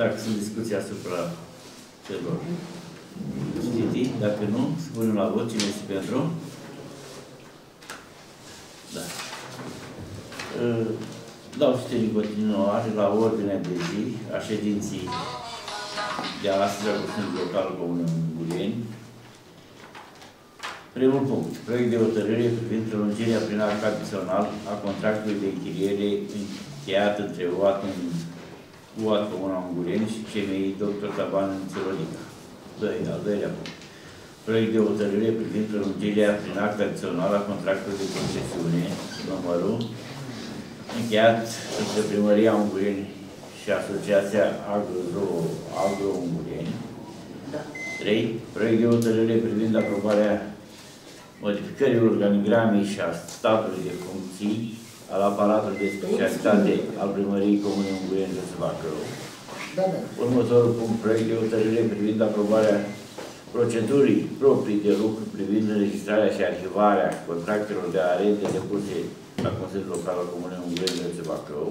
dacă sunt discuții asupra celor cititi, dacă nu, spunem la vot cine este pentru. Da. Uh, dau știri în continuare la ordinea de zi a ședinții de astăzi a Consiliului Local Comună Gurieni, Primul punct. Proiect de hotărâre privind prelungirea prin act adițional a contractului de închiriere încheiat între UAT, în, UAT Comuna Ungureni și CMI Dr. Taban în Țărodica. Doi, al doilea punct. Proiect de hotărâre privind prelungirea prin act adițional a contractului de concesiune, numărul, încheiat între Primăria Ungureni și Asociația Agro, Agro Ungureni. Da. 3. Proiect de hotărâre privind aprobarea modificării organigramei și a statului de funcții al aparatului de specialitate al primăriei Comunei Ungureni de Bacău. Da, da. Următorul punct, proiect de hotărâre privind aprobarea procedurii proprii de lucru privind înregistrarea și arhivarea contractelor de arende depuse la Consiliul Local al Comunei Ungureni de Bacău.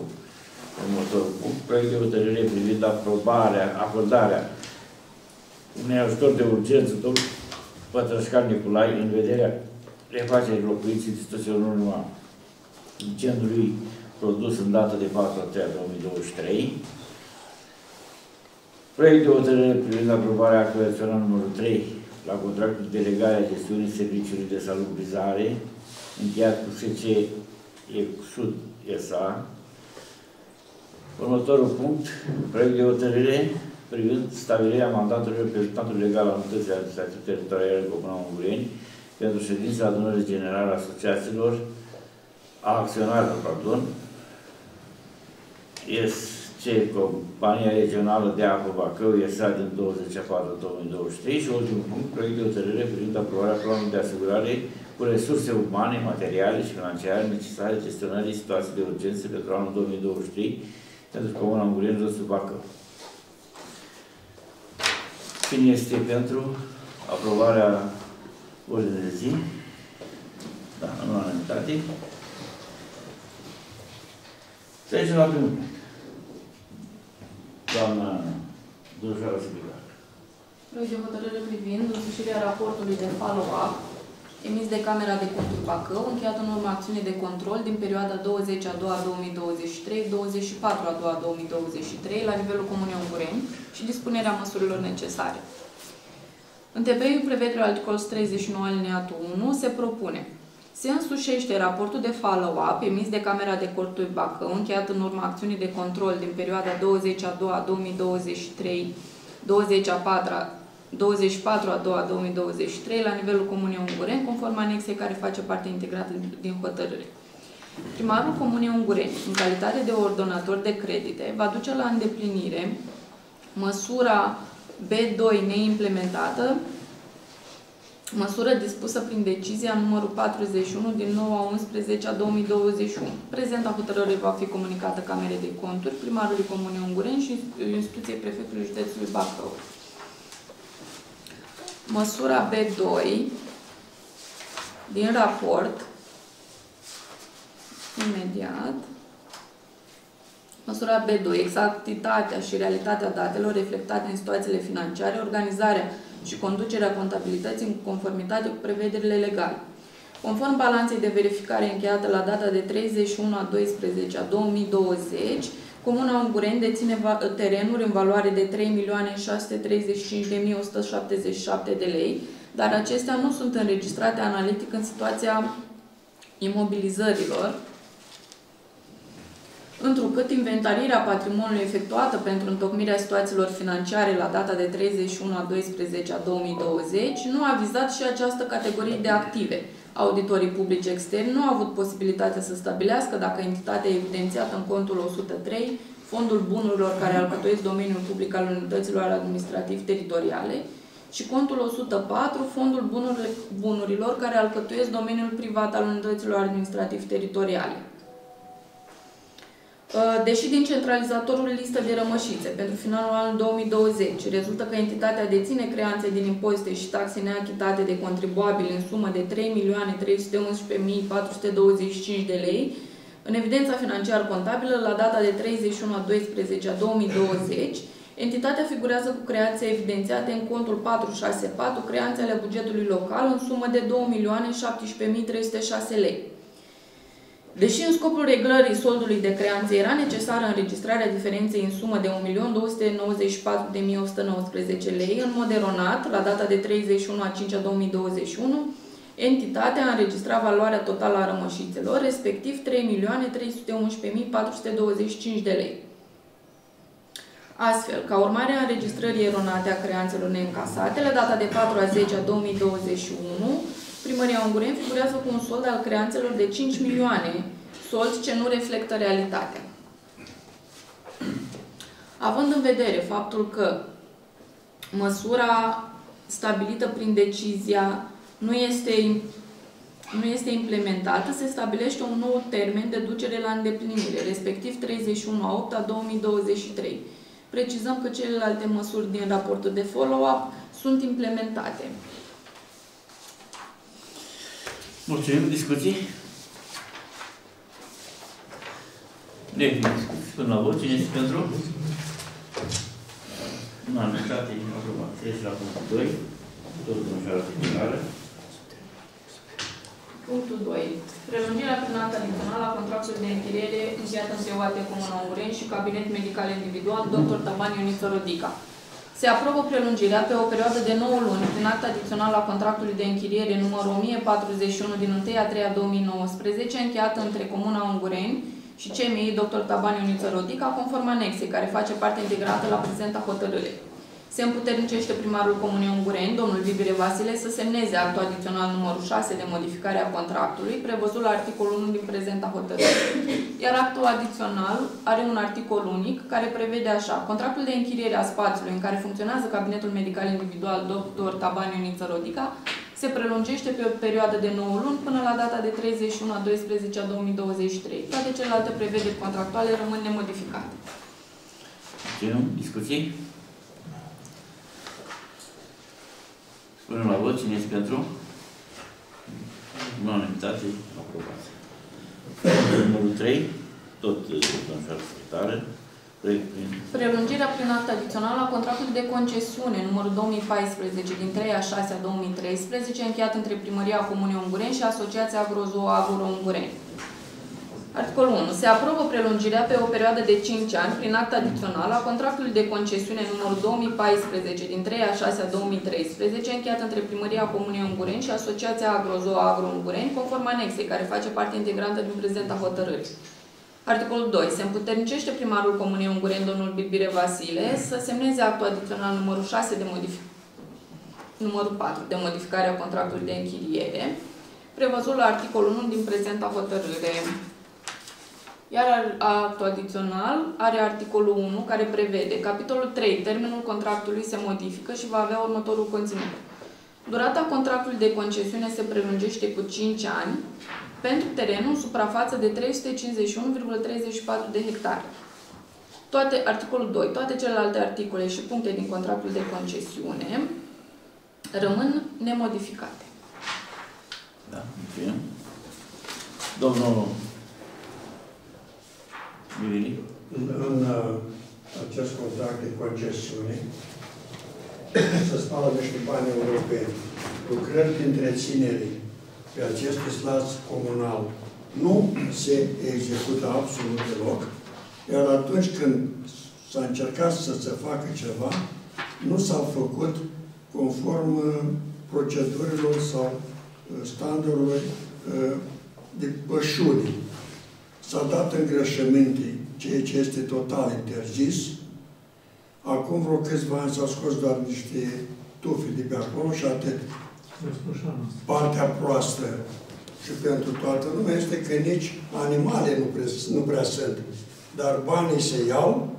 Următorul punct, proiect de hotărâre privind aprobarea, acordarea unui ajutor de urgență, domnul Pătrășcan Niculai în vederea refacerii locuinții instituțiilor în urma incendiului produs în data de 4 3 2023. Proiect de hotărâre privind aprobarea actului numărul 3 la contractul de delegare a gestiunii serviciului de salubrizare încheiat cu SC Sud SA. Următorul punct, proiect de hotărâre privind stabilirea mandatului reprezentantului legal al unității administrative teritoriale Comuna Ungureni pentru ședința adunării generale a asociațiilor, a acționarilor, pardon, este Compania Regională de Apă Bacău, ESA din 24-2023 și ultimul punct, proiect de hotărâre privind aprobarea planului de asigurare cu resurse umane, materiale și financiare necesare gestionării situației de urgență pentru anul 2023 pentru Comuna Ungureni, Răsul Bacău. Cine este pentru aprobarea ordinii de zi? Da, în unanimitate. Trecem la primul punct. Doamna Dușoara Sibilar. Proiect de hotărâre privind însușirea raportului de follow-up emis de Camera de Conturi Bacău, încheiat în urma acțiunii de control din perioada 20 a 2 2023, 24 a 2 2023, la nivelul Comunei Ungureni și dispunerea măsurilor necesare. În temeiul prevederilor articolul 39 alineatul 1 se propune se însușește raportul de follow-up emis de Camera de Corturi Bacău, încheiat în urma acțiunii de control din perioada 20 a 2 2023, 20 a 4 24 a 2 2023 la nivelul Comunei Ungureni, conform anexei care face parte integrată din hotărâre. Primarul Comunei Ungureni, în calitate de ordonator de credite, va duce la îndeplinire măsura B2 neimplementată, măsură dispusă prin decizia numărul 41 din 9 a 11 a 2021. Prezenta hotărâre va fi comunicată Camerei de Conturi, primarului Comunei Ungureni și instituției prefectului județului Bacău. Măsura B2 din raport, imediat, Măsura B2. Exactitatea și realitatea datelor reflectate în situațiile financiare, organizarea și conducerea contabilității în conformitate cu prevederile legale. Conform balanței de verificare încheiată la data de 31 a 12 a 2020, Comuna Ungureni deține terenuri în valoare de 3.635.177 de lei, dar acestea nu sunt înregistrate analitic în situația imobilizărilor, întrucât inventarierea patrimoniului efectuată pentru întocmirea situațiilor financiare la data de 31 a 12 a 2020 nu a vizat și această categorie de active. Auditorii publici externi nu au avut posibilitatea să stabilească dacă entitatea evidențiată în contul 103, fondul bunurilor care alcătuiesc domeniul public al unităților administrativ teritoriale, și contul 104, fondul bunurilor care alcătuiesc domeniul privat al unităților administrativ teritoriale. Uh, deși din centralizatorul listă de rămășițe pentru finalul anului 2020 rezultă că entitatea deține creanțe din impozite și taxe neachitate de contribuabili în sumă de 3.311.425 de lei, în evidența financiar contabilă la data de 31 a 12 a 2020, entitatea figurează cu creanțe evidențiate în contul 464, creanțe ale bugetului local în sumă de 2.017.306 lei. Deși în scopul reglării soldului de creanțe era necesară înregistrarea diferenței în sumă de 1.294.119 lei, în mod eronat, la data de 31 a 5 a 2021, entitatea a înregistrat valoarea totală a rămășițelor, respectiv 3.311.425 de lei. Astfel, ca urmare a înregistrării eronate a creanțelor neîncasate, la data de 4 a 10 a 2021, Primăria Unguren figurează cu un sold al creanțelor de 5 milioane, sold ce nu reflectă realitatea. Având în vedere faptul că măsura stabilită prin decizia nu este, nu este implementată, se stabilește un nou termen de ducere la îndeplinire, respectiv 31 a 8 a 2023. Precizăm că celelalte măsuri din raportul de follow-up sunt implementate. Mulțumim. Discuții? discuții. Până la vot. Cine este pentru? Unanimitate. Aprobat. Treci la punctul 2. Tot domnișoara secretară. Punctul 2. Prelungirea prin act adițional a contractului de închiriere încheiat între OAT Comuna Uren și Cabinet Medical Individual, dr. Taban Ioniță Rodica. Se aprobă prelungirea pe o perioadă de 9 luni prin act adițional la contractului de închiriere numărul 1041 din 1 a 3 a 2019 încheiat între Comuna Ungureni și CMI Dr. Taban Ioniță Rodica conform anexei care face parte integrată la prezenta hotărâre. Se împuternicește primarul Comunei Ungureni, domnul Vibire Vasile, să semneze actul adițional numărul 6 de modificare a contractului, prevăzut la articolul 1 din prezenta hotărâre. Iar actul adițional are un articol unic care prevede așa. Contractul de închiriere a spațiului în care funcționează cabinetul medical individual Dr. Tabani Ioniță Rodica se prelungește pe o perioadă de 9 luni până la data de 31 a 12 a 2023. Toate celelalte prevederi contractuale rămân nemodificate. Discuții? Până la vot, cine este pentru? Unanimitate, aprobat. Numărul 3, tot domnul secretară. Prelungirea prin act adițional a contractului de concesiune numărul 2014 din 3 a 6 a 2013 încheiat între Primăria Comunei Ungureni și Asociația Agrozo Agro Ungureni. Articolul 1. Se aprobă prelungirea pe o perioadă de 5 ani prin act adițional a contractului de concesiune numărul 2014 din 3 a 6 a 2013 încheiat între Primăria Comunei Ungureni și Asociația Agrozo Agro Ungureni conform anexei care face parte integrantă din prezenta hotărâri. Articolul 2. Se împuternicește primarul Comunei Ungureni, domnul Birbire Vasile, să semneze actul adițional numărul 6 de modificare numărul 4 de modificare a contractului de închiriere, prevăzut la articolul 1 din prezenta hotărâre. Iar actul adițional are articolul 1 care prevede capitolul 3. Termenul contractului se modifică și va avea următorul conținut. Durata contractului de concesiune se prelungește cu 5 ani pentru terenul în suprafață de 351,34 de hectare. Toate, articolul 2, toate celelalte articole și puncte din contractul de concesiune rămân nemodificate. Da, mulțumim. Domnul în, în uh, acest contract de concesiune să spală niște bani europeni. Lucrări de întreținere pe acest slat comunal nu se execută absolut deloc, iar atunci când s-a încercat să se facă ceva, nu s-a făcut conform uh, procedurilor sau uh, standardului de pășuni s-a dat îngrășăminte, ceea ce este total interzis. Acum vreo câțiva ani s-au scos doar niște tufi de pe acolo și atât. Partea proastă și pentru toată lumea este că nici animale nu prea, nu prea sunt. Dar banii se iau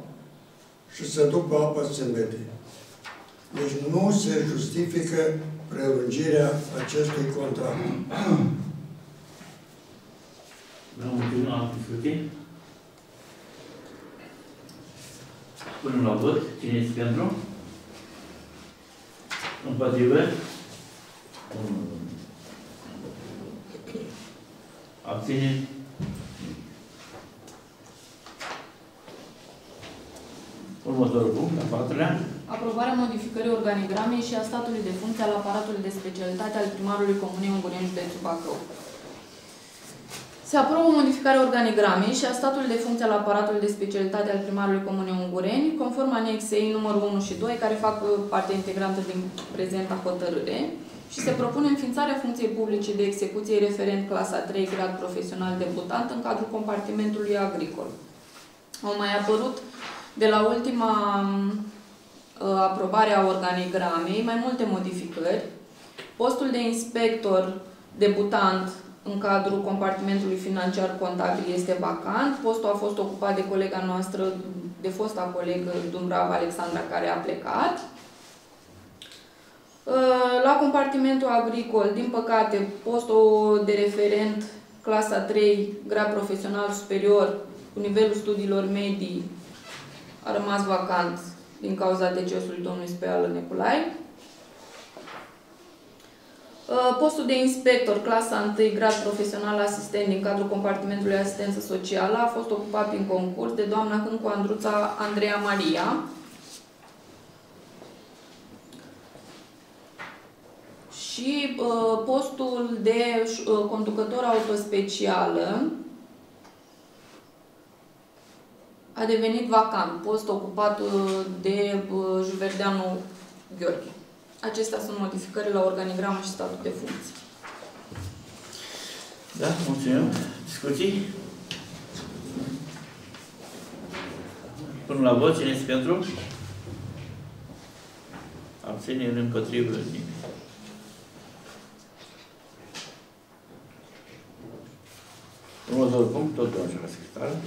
și se duc pe apă țâmbete. Deci nu se justifică prelungirea acestui contract. Vreau un film al discuții? Până la vot. Cine este pentru? Împotrivă? Abține? Următorul punct, a patrulea. Aprobarea modificării organigramei și a statului de funcție al aparatului de specialitate al primarului Comunei Ungureni, județul Bacău. Se aprobă modificarea organigramei și a statului de funcție al aparatului de specialitate al primarului Comunei Ungureni, conform anexei numărul 1 și 2, care fac parte integrantă din prezenta hotărâre, și se propune înființarea funcției publice de execuție referent clasa 3, grad profesional debutant, în cadrul compartimentului agricol. Au mai apărut de la ultima uh, aprobare a organigramei mai multe modificări. Postul de inspector debutant în cadrul compartimentului financiar contabil este vacant. Postul a fost ocupat de colega noastră, de fosta colegă Dumbrava Alexandra, care a plecat. Uh, la compartimentul agricol, din păcate, postul de referent clasa 3, grad profesional superior, cu nivelul studiilor medii, a rămas vacant din cauza decesului domnului Speală Neculai. Uh, postul de inspector, clasa 1, grad profesional asistent din cadrul compartimentului asistență socială, a fost ocupat prin concurs de doamna Hâncu Andruța Andreea Maria. Și uh, postul de uh, conducător autospecială a devenit vacant, post ocupat uh, de uh, Juverdeanu Gheorghe. Acestea sunt modificările la organigramă și statul de funcție. Da, mulțumim. Discuții? Până la vot, cine este pentru? Abținere împotrivă. Următorul punct, tot doamna secretară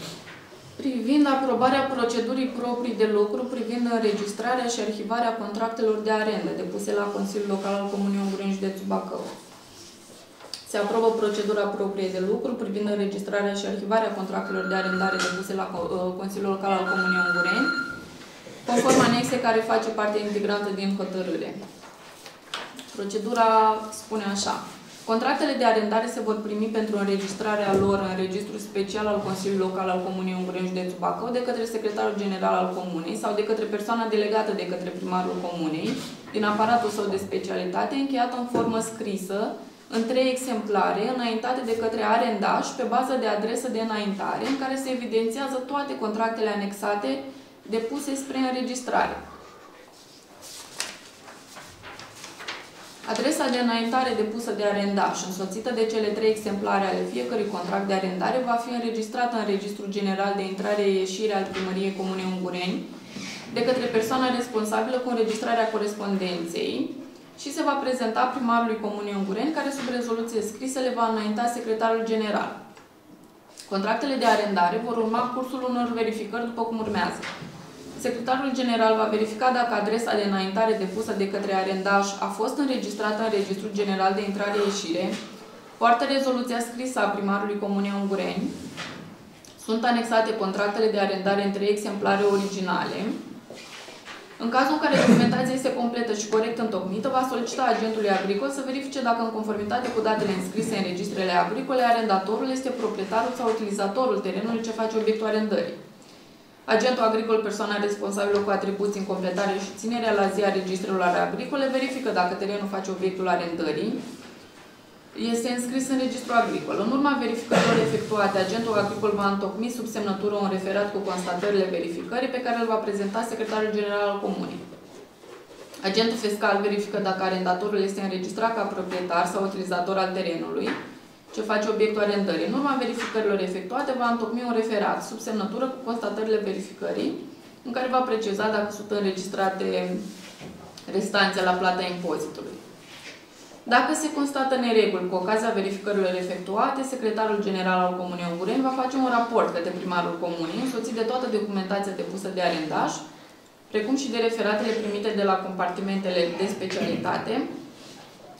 privind aprobarea procedurii proprii de lucru privind înregistrarea și arhivarea contractelor de arendă depuse la Consiliul Local al Comunii Ungureni, județul Bacău. Se aprobă procedura proprie de lucru privind înregistrarea și arhivarea contractelor de arendare depuse la uh, Consiliul Local al Comunii Ungureni, conform anexe care face parte integrantă din hotărâre. Procedura spune așa. Contractele de arendare se vor primi pentru înregistrarea lor în registrul special al Consiliului Local al Comunei Ungureni, județul Bacău, de către secretarul general al Comunei sau de către persoana delegată de către primarul Comunei, din aparatul său de specialitate, încheiată în formă scrisă, în trei exemplare, înaintate de către arendaș, pe bază de adresă de înaintare, în care se evidențiază toate contractele anexate depuse spre înregistrare. Adresa de înaintare depusă de arendaș, însoțită de cele trei exemplare ale fiecărui contract de arendare, va fi înregistrată în Registrul General de Intrare-Ieșire al Primăriei Comunei Ungureni de către persoana responsabilă cu înregistrarea corespondenței și se va prezenta primarului Comunei Ungureni, care sub rezoluție scrisă le va înainta secretarul general. Contractele de arendare vor urma cursul unor verificări după cum urmează. Secretarul General va verifica dacă adresa de înaintare depusă de către arendaș a fost înregistrată în Registrul General de Intrare-Ieșire, poartă rezoluția scrisă a primarului Comunei Ungureni, sunt anexate contractele de arendare în trei exemplare originale. În cazul în care documentația este completă și corect întocmită, va solicita agentului agricol să verifice dacă în conformitate cu datele înscrise în registrele agricole, arendatorul este proprietarul sau utilizatorul terenului ce face obiectul arendării. Agentul agricol, persoana responsabilă cu atribuții în completare și ținerea la zi a registrelor agricole, verifică dacă terenul face obiectul arendării, este înscris în registrul agricol. În urma verificărilor efectuate, agentul agricol va întocmi sub semnătură un referat cu constatările verificării pe care îl va prezenta secretarul general al comunei. Agentul fiscal verifică dacă arendatorul este înregistrat ca proprietar sau utilizator al terenului, ce face obiectul arendării. În urma verificărilor efectuate, va întocmi un referat sub semnătură cu constatările verificării, în care va preciza dacă sunt înregistrate restanțe la plata impozitului. Dacă se constată nereguli cu ocazia verificărilor efectuate, secretarul general al Comunei Ogureni va face un raport către primarul comunei, însoțit de toată documentația depusă de arendaș, precum și de referatele primite de la compartimentele de specialitate,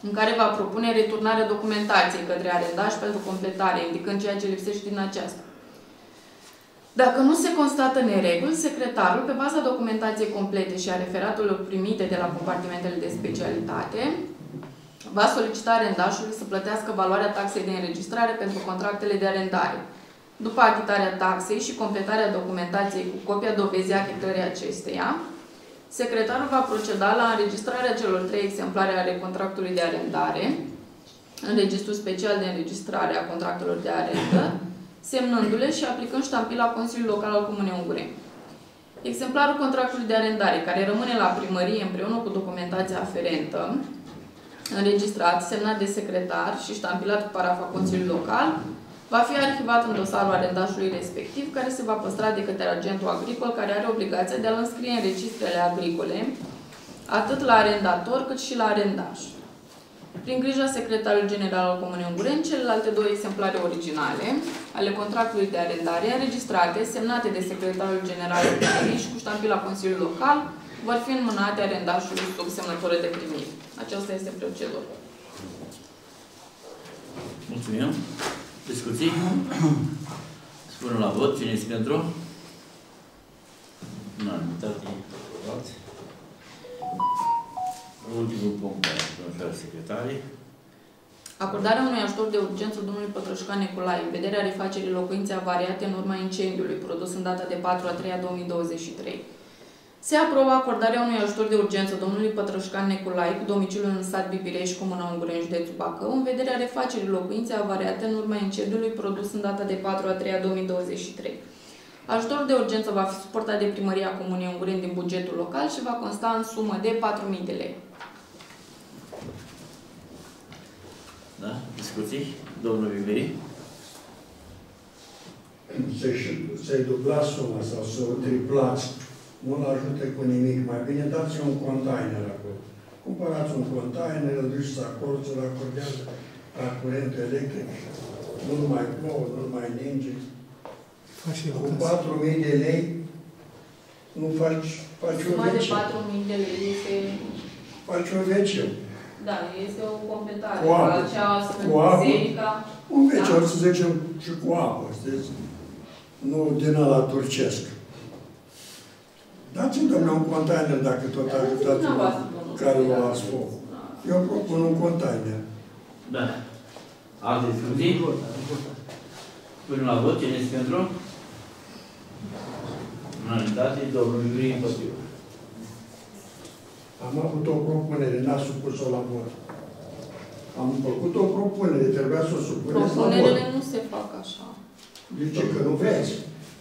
în care va propune returnarea documentației către arendaș pentru completare, indicând ceea ce lipsește din aceasta. Dacă nu se constată nereguli, secretarul, pe baza documentației complete și a referatelor primite de la compartimentele de specialitate, va solicita arendașului să plătească valoarea taxei de înregistrare pentru contractele de arendare. După achitarea taxei și completarea documentației cu copia dovezii achitării acesteia, secretarul va proceda la înregistrarea celor trei exemplare ale contractului de arendare în registrul special de înregistrare a contractelor de arendă, semnându-le și aplicând ștampila Consiliului Local al Comunei Ungureni. Exemplarul contractului de arendare, care rămâne la primărie împreună cu documentația aferentă, înregistrat, semnat de secretar și ștampilat cu parafa Consiliului Local, va fi arhivat în dosarul arendașului respectiv, care se va păstra de către agentul agricol, care are obligația de a-l înscrie în registrele agricole, atât la arendator cât și la arendaș. Prin grija secretarului general al Comunei Unguren, celelalte două exemplare originale ale contractului de arendare înregistrate, semnate de secretarul general al primării și cu ștampila Consiliului Local, vor fi înmânate arendașului sub semnătură de primire. Aceasta este procedura. Mulțumim. Discuții? Spunem la vot. Cine este pentru? Unanimitate. Aprobat. Ultimul punct, domnul secretare. Acordarea unui ajutor de urgență domnului Pătrășcan Nicolae în vederea refacerii locuinței avariate în urma incendiului produs în data de 4 a 3 a 2023. Se aprobă acordarea unui ajutor de urgență domnului Pătrășcan Nicolae cu domiciliul în sat Bibireș, Comuna Unguren, județul Bacău, în vederea refacerii locuinței avariate în urma incendiului produs în data de 4 a 3 a 2023. Ajutorul de urgență va fi suportat de primăria Comunei Unguren din bugetul local și va consta în sumă de 4.000 de lei. Da? Discuții? Domnul Viveri? Să-i dubla suma sau să o triplați, nu-l ajute cu nimic. Mai bine dați un container acolo. Cumpărați un container, îl duci acolo, să-l acordează la curent electric. Nu mai plouă, nu mai ninge. Cu 4.000 de lei nu faci, faci o Suma de vecie. 4.000 de lei este, Faci o vecie. da, este o completare. Cu apă. La cea Cu apă. biserica. Un vece, Da. o să zicem, și cu apă, știți? Nu din ăla turcesc. Dați-mi, domnule, un container, dacă tot ajutați Dumneavoastră, domnul care secretar. luați foc. Eu propun un container. Da. Alte discuții? Punem la vot. Cine este pentru? Unanimitate. Domnul Viveri împotriva. Am avut o propunere, n-a supus-o la vot. Am făcut o propunere, trebuia să o supuneți la vot. Propunerile nu se fac așa. De ce? Că nu vreți.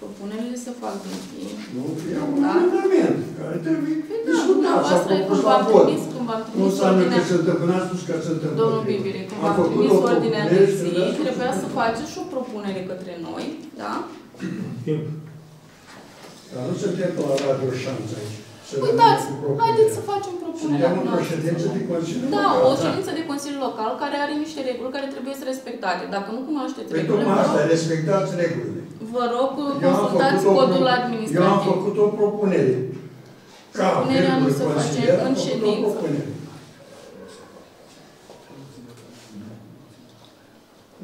Propunerile se fac din timp. Nu fie un Da. amendament care trebuie Păi da, discutat sau dumneavoastră, propus când la v-am vot. trimis, când v-am Nu trimis înseamnă că ordinea, se întâmplă, n-a spus că se întâmplă. domnul Bibire, când Am v-am făcut trimis o ordinea de propunere și zi, trebuia să trebuia să fac. faceți și o propunere către noi, da? Dar nu suntem pe la Radio Șanț aici. Să Uitați, venim cu propunere. haideți să facem propunerea Suntem într-o noastră. ședință de Consiliu Da, Local. o ședință de Consiliu Local care are niște reguli care trebuie să respectate. Dacă nu cunoașteți Păi regulile, tocmai vă asta, rog, respectați regulile. Vă rog Eu am consultați făcut o codul pro- Eu am administrativ. făcut o propunere. Ca Propunerea nu regulă se face consilier, am în făcut o ședință. propunere.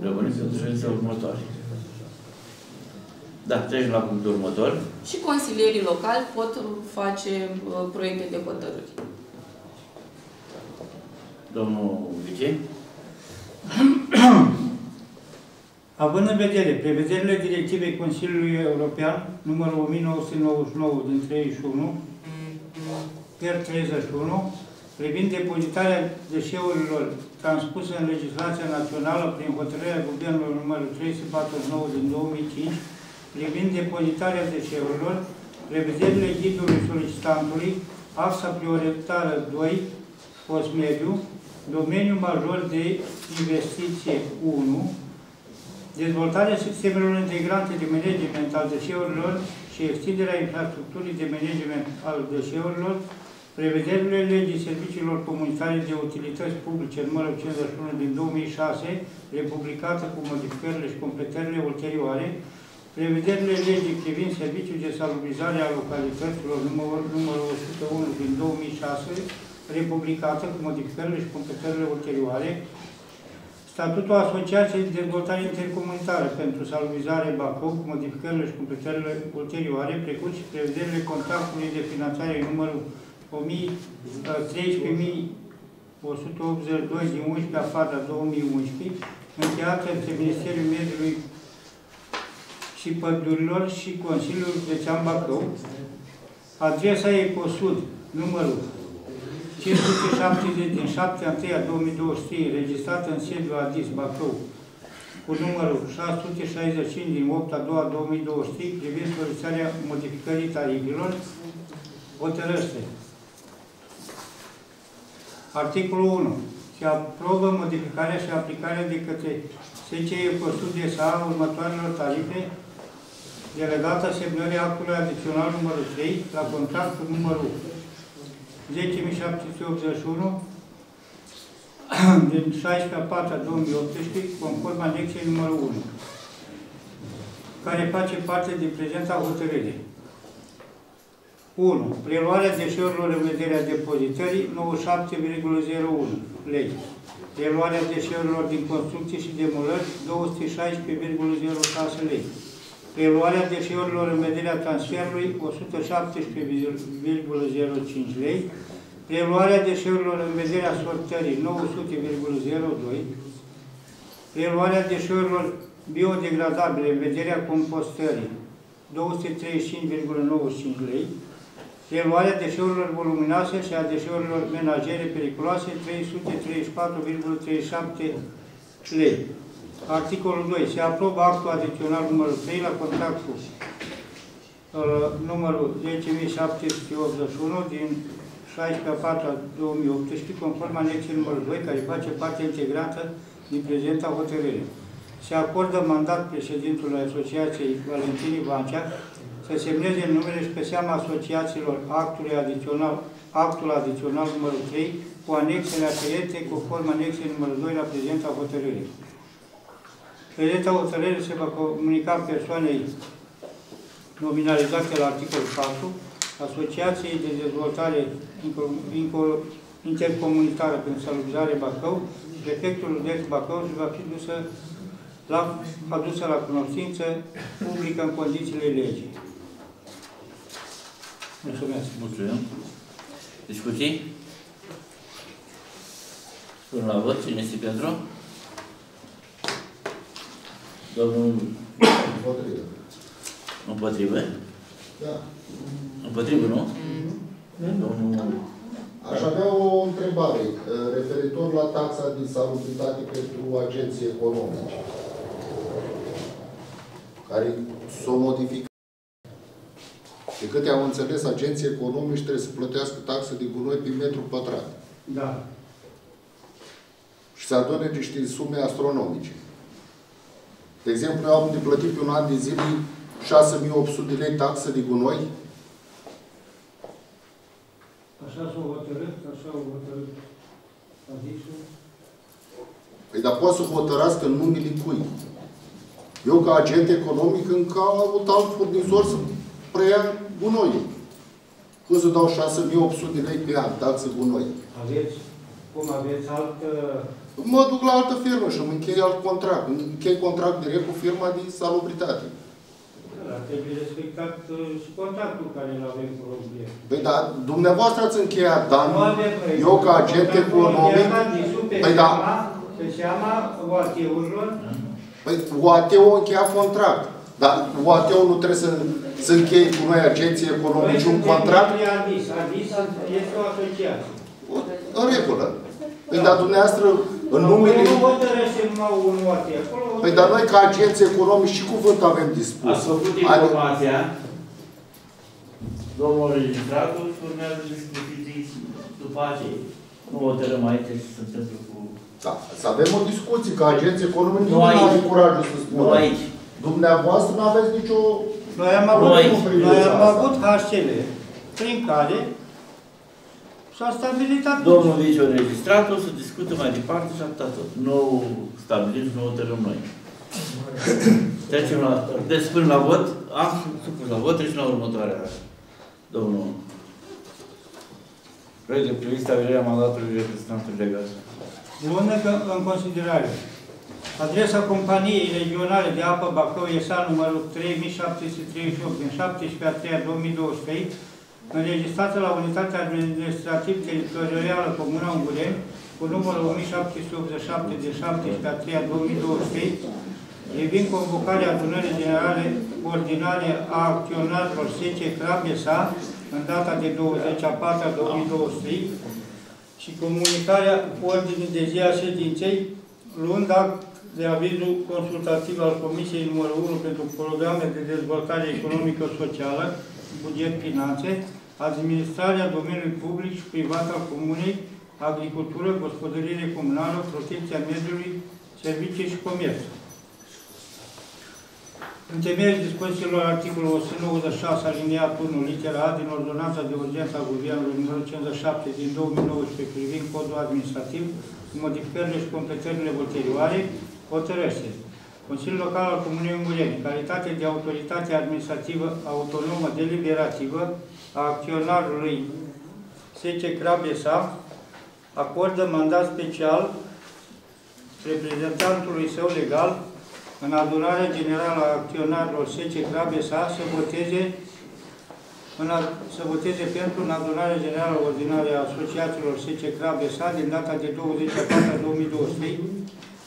Rămânem pentru ședința următoare. Da, trecem la punctul următor. Și consilierii locali pot face uh, proiecte de hotărâri. Domnul Vice? Având în vedere prevederile directivei Consiliului European numărul 1999 din 31 per 31 privind depozitarea deșeurilor transpusă în legislația națională prin hotărârea Guvernului numărul 349 din 2005 privind depozitarea deșeurilor, prevederile ghidului solicitantului, axa prioritară 2, Postmediu, domeniul major de investiție 1, dezvoltarea sistemelor integrante de management al deșeurilor și extinderea infrastructurii de management al deșeurilor, prevederile legii serviciilor comunitare de utilități publice numărul 51 din 2006, republicată cu modificările și completările ulterioare, prevederile legii privind serviciul de salubrizare a localităților numărul, numărul 101 din 2006, republicată cu modificările și completările ulterioare, Statutul Asociației de Dezvoltare Intercomunitară pentru Salubrizare Bacău, cu modificările și completările ulterioare, precum și prevederile contractului de finanțare numărul 13.182 din 11 afara 2011, încheiată între Ministerul Mediului și Pădurilor și Consiliul Județean Bacău, adresa Ecosud, numărul 570 din 7 a 1 2023, registrată în sediul Adis Bacău, cu numărul 665 din 8 a 2 2023, privind solicitarea modificării tarifelor, hotărăște. Articolul 1. Se aprobă modificarea și aplicarea de către SCE Costul de SA următoarelor tarife delegată semnării actului adițional numărul 3 la contractul numărul 10.781 din 16 a 4 a 2018, conform anexei numărul 1, care face parte din prezenta hotărâre. 1. Preluarea deșeurilor în vederea depozitării 97,01 lei. Preluarea deșeurilor din construcții și demolări 216,06 lei. Preluarea deșeurilor în vederea transferului 117,05 lei. Preluarea deșeurilor în vederea sortării 900,02. Preluarea deșeurilor biodegradabile în vederea compostării 235,95 lei. Preluarea deșeurilor voluminoase și a deșeurilor menajere periculoase 334,37 lei. Articolul 2. Se aprobă actul adițional numărul 3 la contractul uh, numărul 10.781 din 16 4 2018, conform anexei numărul 2, care face parte integrantă din prezenta hotărâre. Se acordă mandat președintului Asociației Valentin Ivancea să semneze în numele și pe seama asociațiilor actului adițional, actul adițional numărul 3 cu anexele aferente conform anexei numărul 2 la prezenta hotărâre. Prezenta hotărâre se va comunica persoanei nominalizate la articolul 4, Asociației de Dezvoltare Intercomunitară pentru Salubrizare Bacău, prefectul județ Bacău și va fi dusă la, adusă la cunoștință publică în condițiile legii. Mulțumesc. Mulțumim. Discuții? Până la vot, cine este pentru? Domnul Împotrivă. împotrivă? Da. Împotrivă, nu? Domnul Aș avea o întrebare eh, referitor la taxa de salubritate pentru agenții economici, care s-o modificat. De câte am înțeles, agenții economici trebuie să plătească taxă de gunoi pe metru pătrat Da. și să adune niște sume astronomice. De exemplu, eu am de plătit pe un an de zile 6800 de lei taxă de gunoi Așa s-au hotărât, așa au hotărât Adisul. Păi dar poate să hotărască în numele cui? Eu, ca agent economic, încă am avut alt furnizor să preia gunoiul. Cum să dau 6.800 de lei pe an, taxă gunoi? Aveți, cum aveți altă... Mă duc la altă firmă și îmi închei alt contract. Închei contract direct cu firma de salubritate. Da, trebuie respectat uh, și contractul care îl avem cu România. Păi dar dumneavoastră ați încheiat, dar Nu avem noi. eu ca agent Contractul economic, încheiat Adisul pe Păi da. seama, pe seama OAT-urilor, păi UAT-ul a încheiat contract. Dar UAT-ul nu trebuie să, să încheie cu noi agenții economici un contract? Noi suntem Adis. Adis este o asociație. În regulă. Păi dar dumneavoastră, în numele... Nu hotărăște numai un OAT. Acolo Păi dar noi ca agenți economici și cuvânt avem dispus. Ați făcut Adică- informația. Domnul registratul urmează discuții după aceea. Nu hotărâm aici ce se întâmplă cu... Da, să avem o discuție, ca agenți economici Nu nu aici. are curajul să Nu spună. aici. Dumneavoastră nu aveți nicio... Noi am avut, Noi- noi am avut HCL prin care s-a stabilit atât. Domnul vice-registratul să discută mai departe și atâta tot. Nu stabilim, nu hotărâm noi. Trecem la... Deci până la vot, am supus la vot, trecem la următoarea. Domnul. Proiect de privind stabilirea mandatului reprezentantului legal. Luând că în considerare Adresa companiei regionale de apă Bacău ESA numărul 3738 din 17 a 3 2023, înregistrată la Unitatea Administrativ-Teritorială Comuna Ungureni, cu numărul 1787 din 17 a 3 2023, privind convocarea adunării generale ordinare a acționarilor SECE Crabesa în data de 20 a 4 a 2023 și comunicarea ordinii de zi a ședinței, luând act de avizul consultativ al Comisiei numărul 1 pentru programe de dezvoltare economică-socială, buget finanțe, administrarea domeniului public și privat al comunei, agricultură, gospodărire comunală, protecția mediului, servicii și comerț. În temeiul dispozițiilor articolul 196 aliniat 1 litera A din Ordonanța de Urgență a Guvernului numărul 57 din 2019 privind codul administrativ, cu modificările și completările ulterioare, hotărăște. Consiliul Local al Comunei Ungureni, în calitate de autoritate administrativă autonomă deliberativă a acționarului Sece Crabesa, acordă mandat special reprezentantului său legal în adunarea generală a acționarilor Sece Crabesa să voteze, în a, să voteze pentru în adunarea generală ordinară a asociațiilor Sece Crabesa din data de 20 4 2023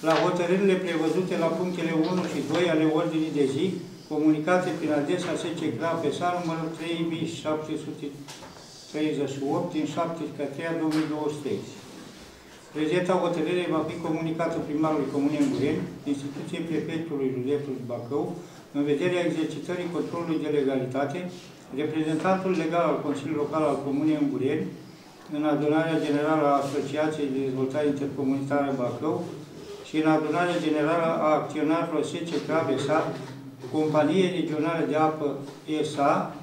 la hotărârile prevăzute la punctele 1 și 2 ale ordinii de zi, comunicate prin adresa SC Crabesa numărul 3738 din 17 2023. Prezenta hotărâre va fi comunicată primarului Comunei Îngureni, instituției prefectului județului Bacău, în vederea exercitării controlului de legalitate, reprezentantul legal al Consiliului Local al Comunei Îngureni, în adunarea generală a Asociației de Dezvoltare Intercomunitară Bacău și în adunarea generală a acționarilor SC Crabesa, Companie Regională de Apă ESA,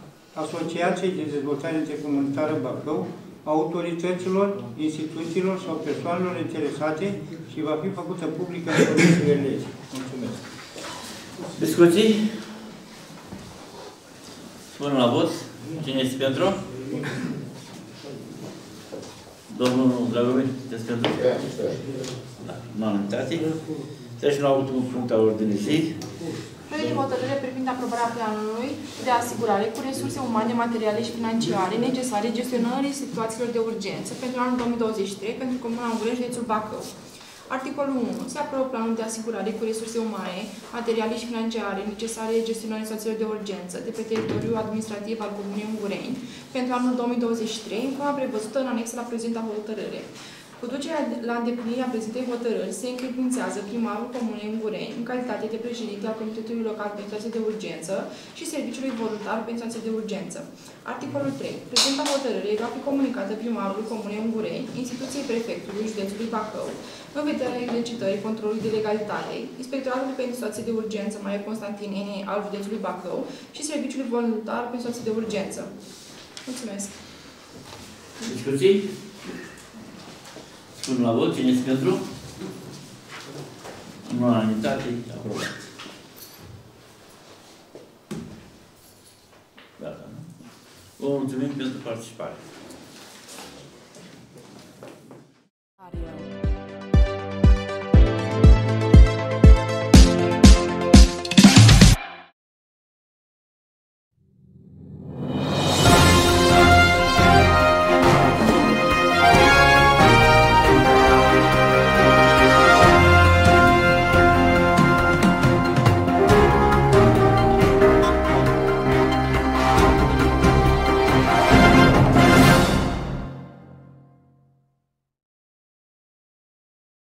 Asociației de Dezvoltare Intercomunitară Bacău, autorităților, instituțiilor sau persoanelor interesate și va fi făcută publică în condițiile legii. Mulțumesc. Discuții? Spun la vot. Cine este pentru? Domnul Dragovici, sunteți pentru? Da. Unanimitate. Trecem la ultimul punct al ordinii zi. Proiect de hotărâre privind aprobarea planului de asigurare cu resurse umane, materiale și financiare necesare gestionării situațiilor de urgență pentru anul 2023 pentru Comuna Ungureni, județul Bacău. Articolul 1. Se aprobă planul de asigurare cu resurse umane, materiale și financiare necesare gestionării situațiilor de urgență de pe teritoriul administrativ al Comunei Ungureni pentru anul 2023, în forma prevăzută în anexă la prezenta hotărâre. Cu ducerea la îndeplinirea prezentei hotărâri se încredințează primarul Comunei Ungureni în calitate de președinte al Comitetului Local pentru Situații de Urgență și Serviciului Voluntar pentru Situații de Urgență. Articolul 3. Prezenta hotărâre va fi comunicată primarului Comunei Ungureni, instituției prefectului județului Bacău, în vederea exercitării controlului de legalitate, Inspectoratului pentru Situații de Urgență Maria Constantinene al județului Bacău și Serviciului Voluntar pentru Situații de Urgență. Mulțumesc! Discuții? Spun la vot. Cine este pentru? În unanimitate, aprobat. Gata, nu? Vă mulțumim pentru participare.